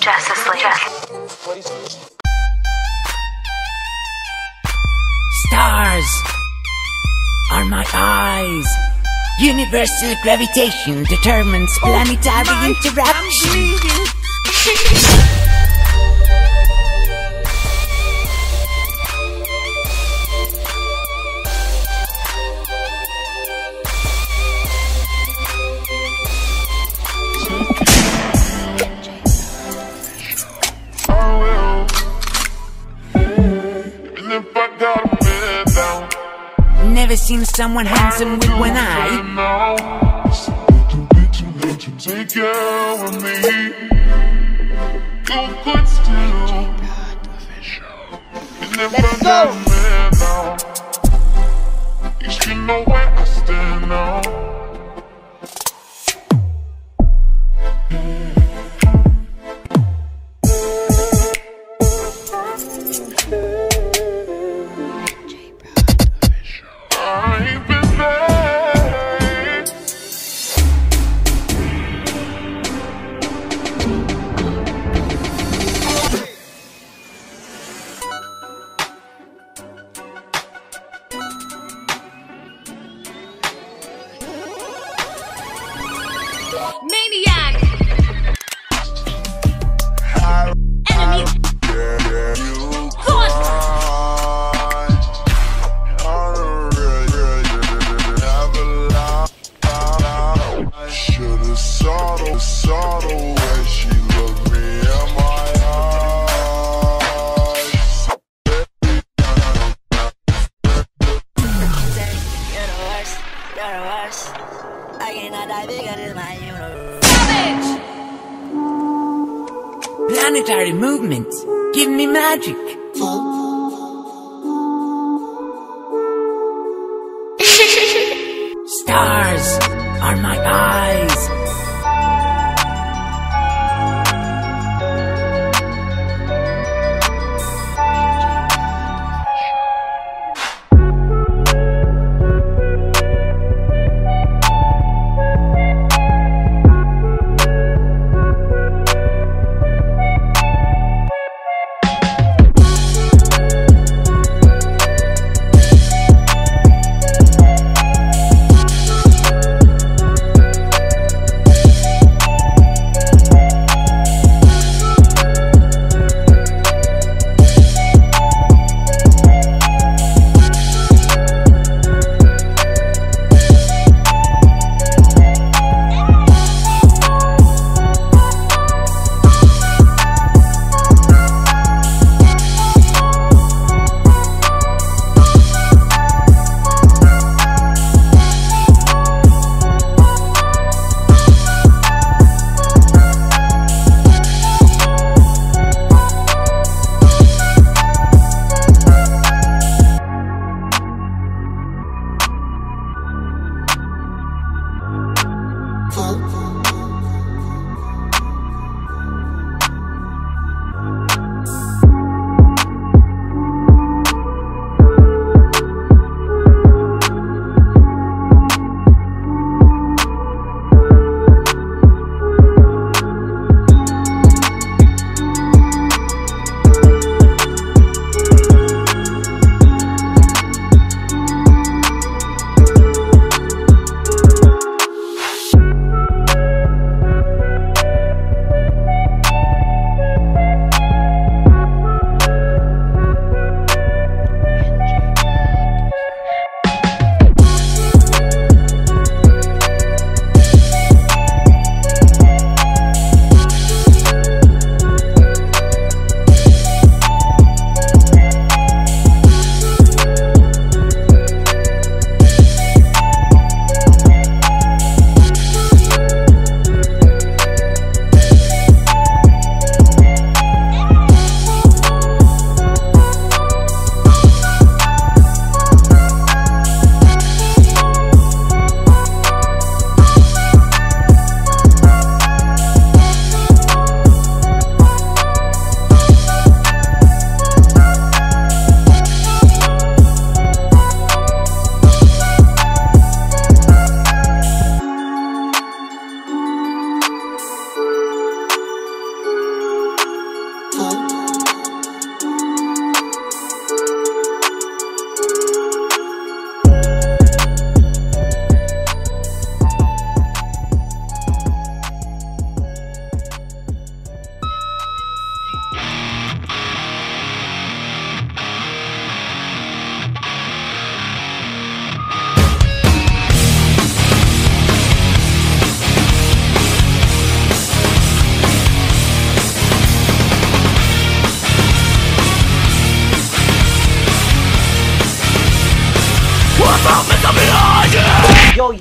Justice League. Stars are my eyes. Universal gravitation determines planetary interaction. Never seen someone handsome with one eye. now it's too late, too late to take care of me. You could still. And if I got a man down, at least you know where I stand now. Movements give me magic.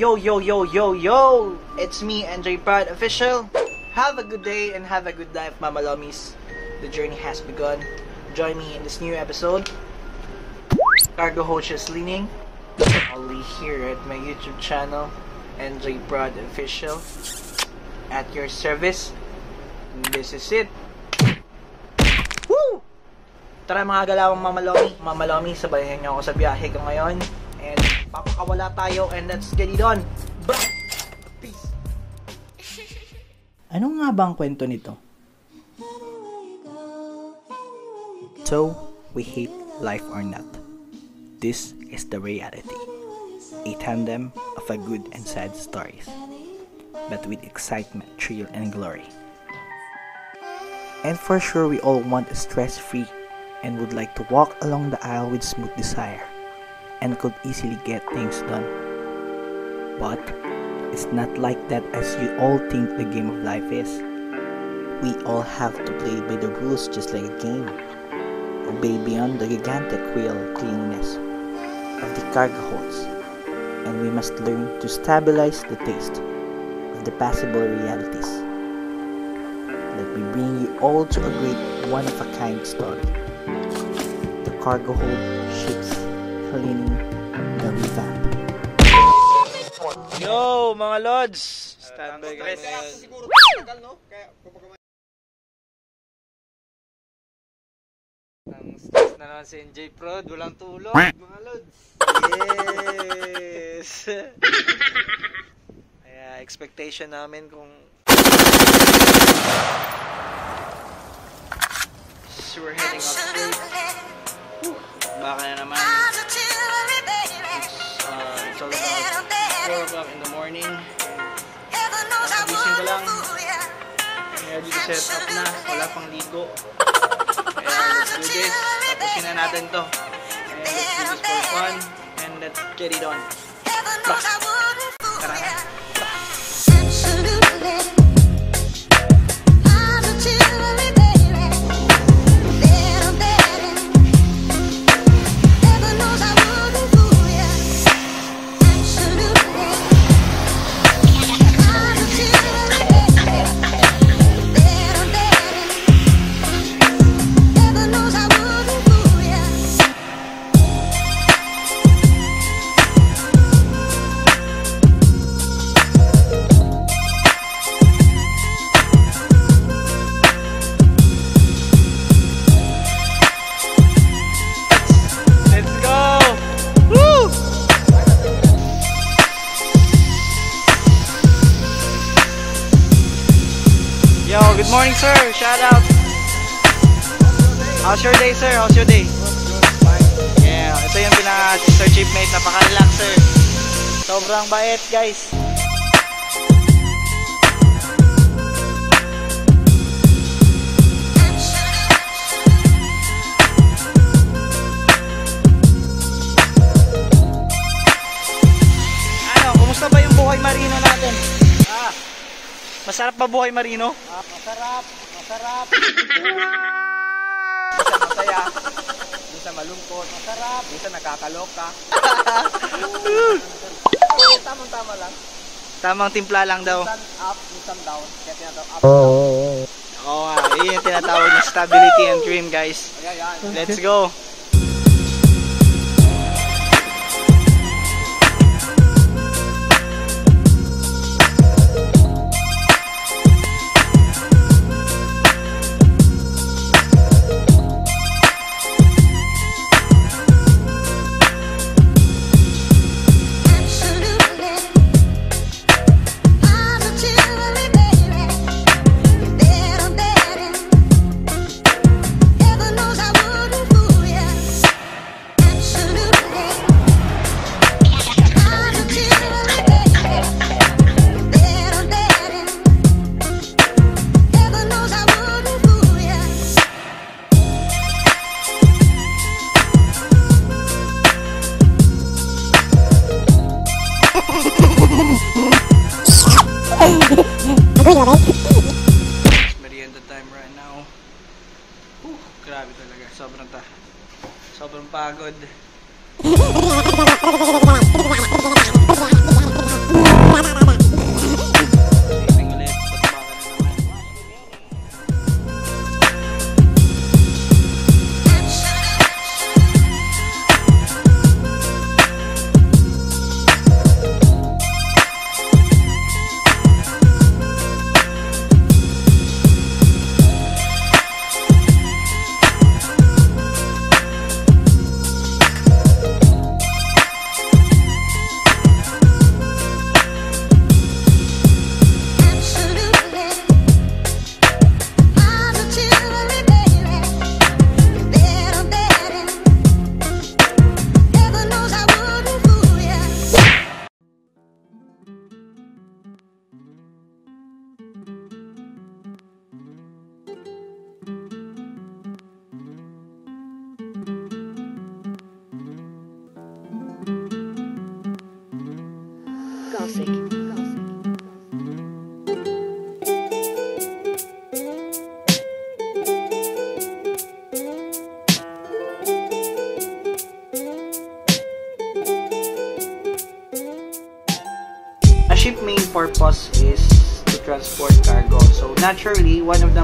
Yo, yo, yo, yo, yo! It's me, NJ Pride Official. Have a good day and have a good life, Mama Lomies. The journey has begun. Join me in this new episode. Cargo is leaning. Only here at my YouTube channel, NJ Pride Official. At your service. And this is it. Woo! Tara mga galawang Mama Lomi. Mama Lomi, sabayan niyo ako sa biyahe ko ngayon. And papakawala tayo and let's get it on. Bye! Peace! Ano nga ba ang kwento nito? So, we hate life or not. This is the reality. A tandem of a good and sad stories, but with excitement, thrill, and glory. And for sure, we all want a stress-free and would like to walk along the aisle with smooth desire and could easily get things done. But it's not like that as you all think the game of life is. We all have to play by the rules just like a game. Obey beyond the gigantic wheel cleanliness of the cargo holds. And we must learn to stabilize the taste of the passable realities. Let me bring you all to a great one-of-a-kind story. The cargo hold ships the revamp. Yo, mga lods! Standby kami ngayon. Ang stress na naman si NJ Prod, walang tulog, mga lods. Yes! Kaya expectation namin kung So we're heading up. Baka na naman. It's all about 4 o'clock in the morning. Nagising ko lang. Kaya dito set up na. Wala pang ligo. Let's do this. Tapusin na natin to. And let's do this for fun. And let's get it on. Tara sir? How's your day? Yeah, ito yung pinaka Sir Chiefmate. Napaka-relax, sir. Sobrang bait, guys. Ano, kumusta ba yung buhay marino natin? Ah, masarap ba buhay marino? Ah, masarap, masarap. Masaya, minsan malungkot, masarap, minsan nakakaloka. Tamang-tama lang. Tamang timpla lang daw. Minsan up, minsan down. Kaya tinatawag up, down. Oo nga, yun yung tinatawag na stability and dream, guys. Let's go.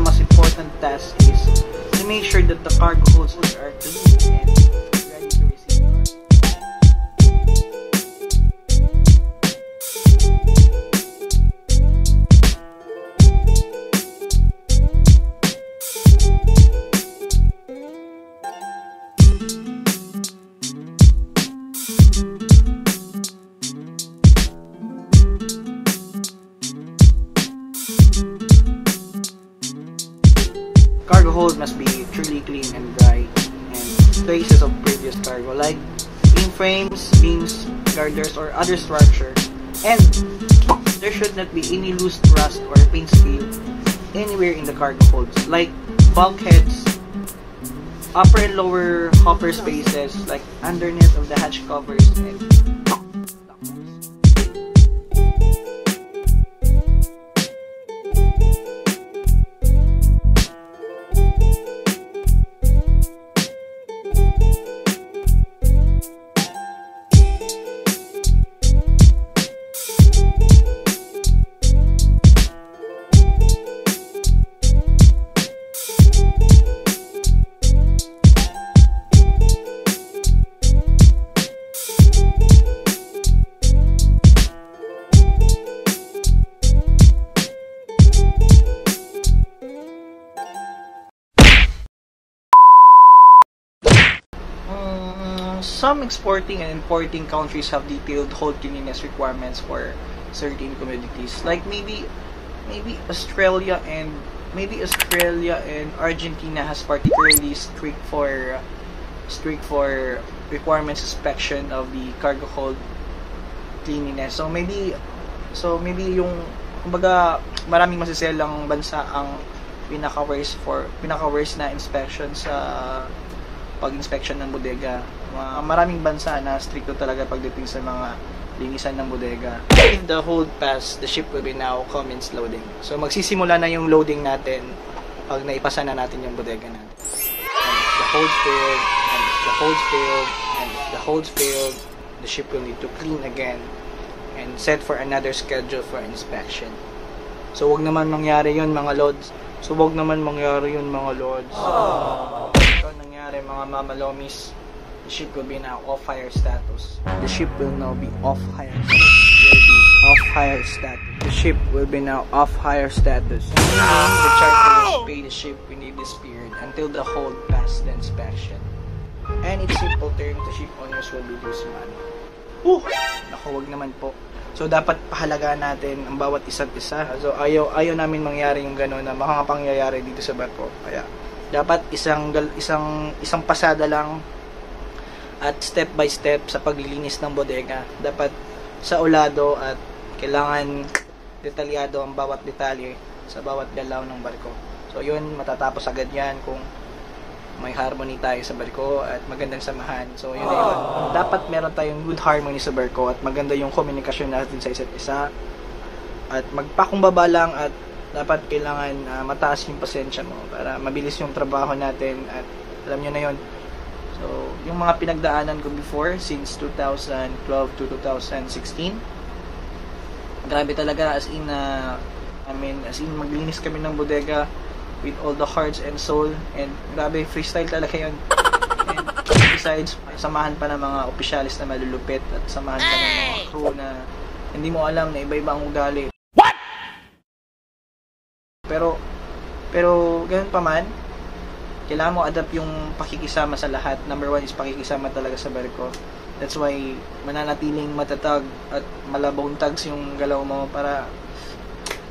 Most important tasks is to make sure that the cargo holds are clean and ready frames, beams, girders, or other structure. And there should not be any loose rust or paint scale anywhere in the cargo holds like bulkheads, upper and lower hopper spaces like underneath of the hatch covers and some exporting and importing countries have detailed hold cleanliness requirements for certain commodities. Like maybe maybe Australia and maybe Australia and Argentina has particularly strict for strict for requirements inspection of the cargo hold cleanliness. So maybe so maybe yung kumbaga maraming masiselang bansa ang pinaka worst for pinaka worst na inspection sa pag-inspection ng bodega. Mga maraming bansa na stricto talaga pagdating sa mga linisan ng bodega. If the hold pass, the ship will be now commence loading. So magsisimula na yung loading natin pag naipasa na natin yung bodega natin. And the holds failed, and the holds failed, and the holds failed, the ship will need to clean again and set for another schedule for inspection. So wag naman mangyari yun mga lords. So wag naman mangyari yun mga lords. Ito nangyari mga mamalomis. The ship will be now off hire status. The ship will now be off hire status. Will be off hire status. The ship will be now off hire status. The charter will pay the ship within this period until the hold pass the inspection. And its simple term to ship owners will be loose man. Uh! Naku, wag naman po. So, dapat pahalagaan natin ang bawat isa't isa. So, ayaw, ayaw namin mangyari yung gano'n na makakapangyayari dito sa barko. Kaya, dapat isang, isang, isang pasada lang at step by step sa paglilinis ng bodega. Dapat sa ulado at kailangan detalyado ang bawat detalye sa bawat galaw ng barko. So, yun, matatapos agad yan kung may harmony tayo sa barko at magandang samahan. So, yun yun. Dapat meron tayong good harmony sa barko at maganda yung komunikasyon natin sa isa't isa. At magpakumbaba lang at dapat kailangan ah, mataas yung pasensya mo para mabilis yung trabaho natin at alam nyo na yun. So, yung mga pinagdaanan ko before since 2012 to 2016 grabe talaga as in na I mean as in maglinis kami ng bodega with all the hearts and soul and grabe freestyle talaga yun and besides samahan pa ng mga opisyalis na malulupit at samahan pa ng mga crew na hindi mo alam na iba-iba ang ugali What? pero pero ganun pa man kailangan mo adapt yung pakikisama sa lahat number one is pakikisama talaga sa barko That's why mananatiling matatag at malabong tags yung galaw mo para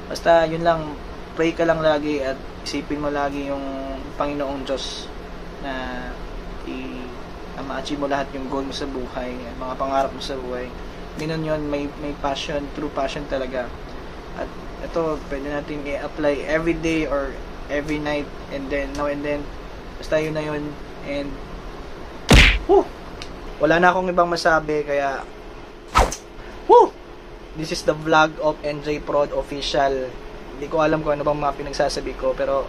basta yun lang pray ka lang lagi at isipin mo lagi yung Panginoong Diyos na i na ma-achieve mo lahat yung goal mo sa buhay mga pangarap mo sa buhay. Ganun yun, may, may passion, true passion talaga. At ito, pwede natin i-apply every day or every night and then, now and then. Basta yun na yun. And, whew, wala na akong ibang masabi kaya Woo! This is the vlog of NJ Prod official. Hindi ko alam kung ano bang mga pinagsasabi ko pero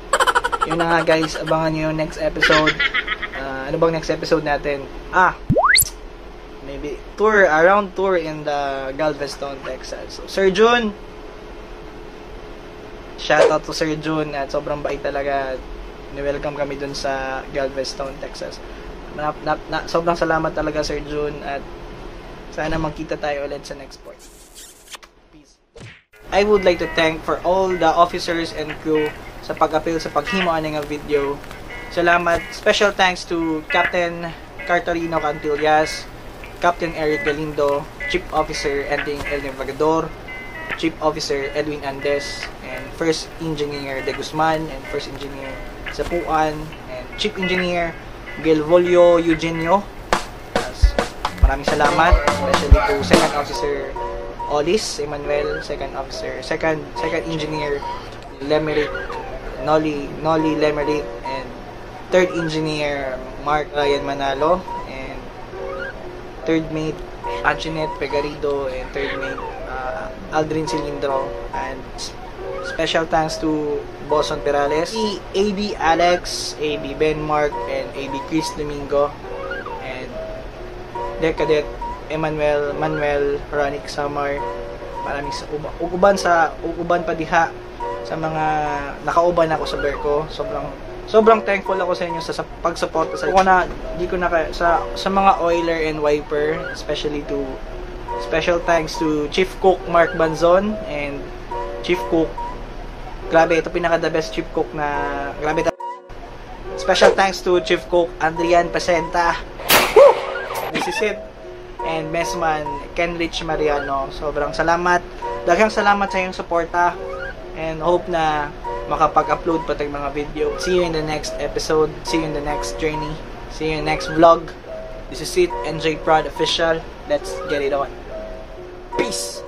yun na nga guys, abangan nyo yung next episode. Ah, ano bang next episode natin? Ah, maybe tour, around tour in the Galveston, Texas. So, Sir Jun, shoutout to Sir June at sobrang bait talaga. Ni-welcome kami dun sa Galveston, Texas. Na, na, na, sobrang salamat talaga Sir June at sana magkita tayo ulit sa next port. Peace. I would like to thank for all the officers and crew sa pag-apil sa paghimo ani nga video. Salamat. Special thanks to Captain Cartarino Cantillas, Captain Eric Galindo, Chief Officer Ending El Navigador, Chief Officer Edwin Andes, and First Engineer De Guzman, and First Engineer Zapuan, and Chief Engineer Gelvolio Eugenio. Yes. Maraming salamat, especially to Second Officer Olis Emmanuel, Second Officer, Second Second Engineer Lemerick, Nolly Nolly Lemerick, and Third Engineer Mark Ryan Manalo, and Third Mate Antoinette Pegarido, and Third Mate uh, Aldrin Cilindro, and special thanks to Boson Perales, AB Alex, AB Ben Mark, and AB Chris Domingo, and Decadet Emmanuel Manuel Ronick Samar. Maraming sa uba, uban sa uban pa diha sa mga nakauban ako sa Berko sobrang sobrang thankful ako sa inyo sa, sa pagsuporta sa ko na. Di ko na kaya- sa sa mga oiler and wiper especially to special thanks to Chief Cook Mark Banzon and Chief Cook grabe ito pinaka the best Chief Cook na grabe ta- special thanks to Chief Cook Adrian Pasenta This is it. And Mesman, Kenrich Mariano. Sobrang salamat. Daghang salamat sa iyong suporta. And hope na makapag-upload pa tayong mga video. See you in the next episode. See you in the next journey. See you in the next vlog. This is it. NJ Prod Official. Let's get it on. Peace!